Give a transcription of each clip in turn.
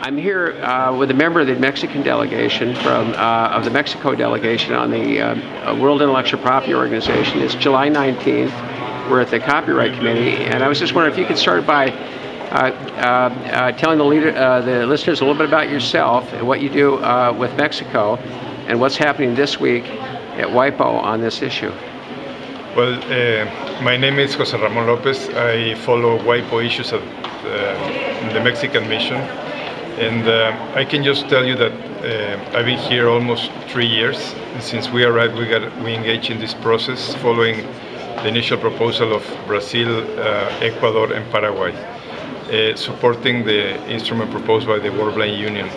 I'm here uh, with a member of the Mexican delegation from uh, of the Mexico delegation on the uh, World Intellectual Property Organization. It's July 19th. We're at the Copyright Committee, and I was just wondering if you could start by uh, uh, uh, telling the, leader, the listeners a little bit about yourself and what you do with Mexico, and what's happening this week at WIPO on this issue. Well, my name is Jose Ramon Lopez. I follow WIPO issues at the Mexican Mission. And uh, I can just tell you that uh, I've been here almost three years. And since we arrived, we, got, we engaged in this process following the initial proposal of Brazil, uh, Ecuador, and Paraguay, uh, supporting the instrument proposed by the World Blind Union.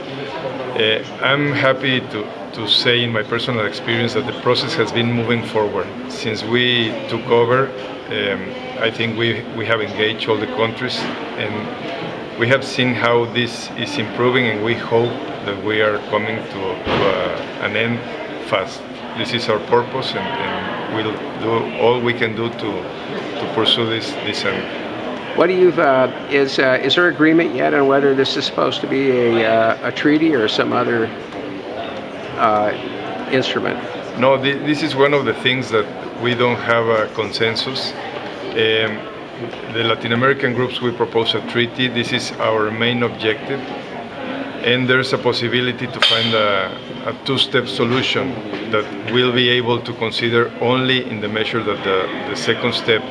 I'm happy to, to say in my personal experience that the process has been moving forward. Since we took over, um, I think we, we have engaged all the countries and we have seen how this is improving and we hope that we are coming to, to a, an end fast. This is our purpose and, and, we'll do all we can do to, to pursue this, this end. What do you, uh, is, uh, is there agreement yet on whether this is supposed to be a, uh, a treaty or some other uh, instrument? No, th this is one of the things that we don't have a consensus. Um, the Latin American groups we propose a treaty. This is our main objective. And there's a possibility to find a, a two-step solution that we'll be able to consider only in the measure that the, the second step,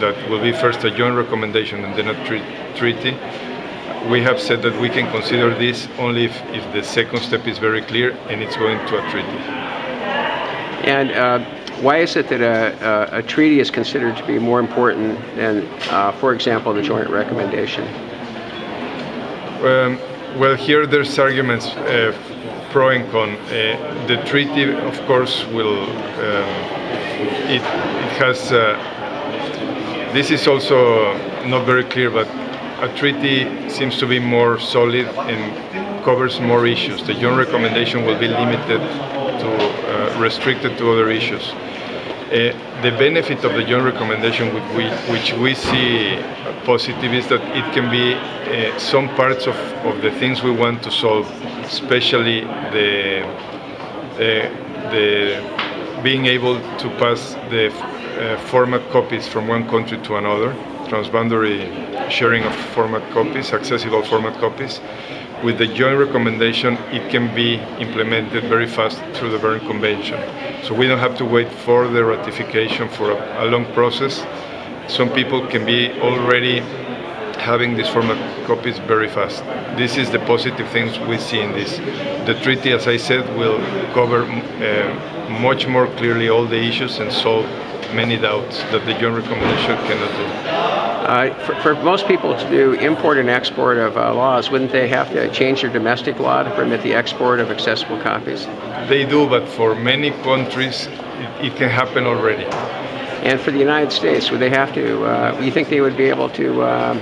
that will be first a joint recommendation and then a treaty, we have said that we can consider this only if, if the second step is very clear and it's going to a treaty. And uh, why is it that a, a, a, treaty is considered to be more important than, uh, for example, the joint recommendation? Um, well, here there's arguments uh, pro and con. Uh, the treaty, of course, will um, it, it has. Uh, this is also not very clear, but a treaty seems to be more solid and covers more issues. The joint recommendation will be limited to uh, restricted to other issues. Uh, the benefit of the joint recommendation, which we, which we see positive, is that it can be uh, some parts of, of the things we want to solve, especially the uh, the being able to pass the uh, format copies from one country to another transboundary sharing of format copies, accessible format copies. With the joint recommendation, it can be implemented very fast through the Berne Convention. So we don't have to wait for the ratification for a, a long process. Some people can be already having these format copies very fast. This is the positive things we see in this. The treaty, as I said, will cover uh, much more clearly all the issues and solve many doubts that the joint recommendation cannot do. Uh, for, for, most people to do import and export of uh, laws, wouldn't they have to change their domestic law to permit the export of accessible copies? They do, but for many countries, it, it can happen already. And for the United States, would they have to, uh, you think they would be able to, um,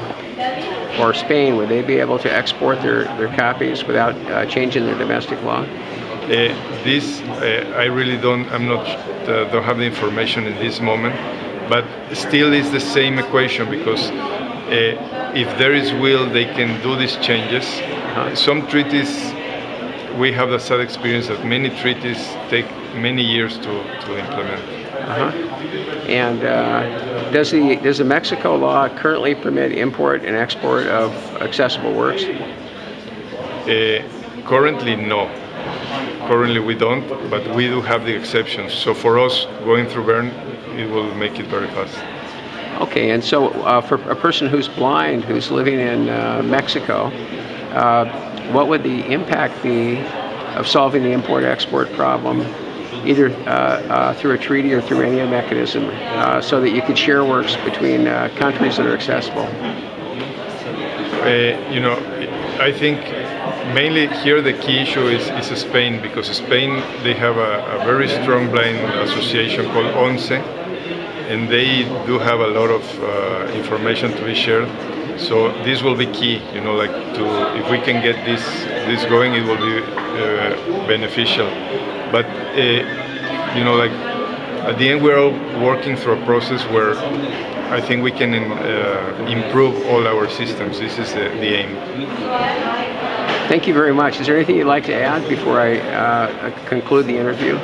or Spain, would they be able to export their, their copies without uh, changing their domestic law? Uh, this, uh, I really don't, I'm not, don't have the information in this moment but still it's the same equation because uh, if there is will, they can do these changes. Uh, some treaties, we have the sad experience that many treaties take many years to, to implement. Uh-huh. And uh, does the does the Mexico law currently permit import and export of accessible works? Uh, currently, no. Currently, we don't, but we do have the exceptions. So for us, going through Berne, it will make it very fast. Okay, and so uh, for a person who's blind, who's living in uh, Mexico, uh, what would the impact be of solving the import-export problem, either uh, uh, through a treaty or through any mechanism, uh, so that you could share works between countries that are accessible? you know, I think mainly here the key issue is, is Spain because Spain they have a, a very strong blind association called ONCE and they do have a lot of uh, information to be shared. So this will be key, you know, like to if we can get this this going, it will be uh, beneficial. But uh, you know, like at the end, we're all working through a process where I think we can uh, improve all our systems. This is the, the aim. Thank you very much. Is there anything you'd like to add before I uh, conclude the interview?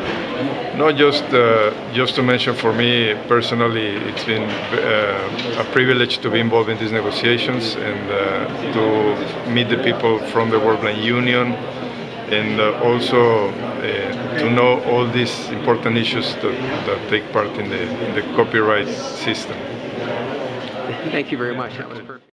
No, just uh, just to mention for me personally, it's been uh, a privilege to be involved in these negotiations and uh, to meet the people from the World Blind Union, and uh, also uh, to know all these important issues that, that take part in the, in the copyright system. Thank you very much. That was perfect.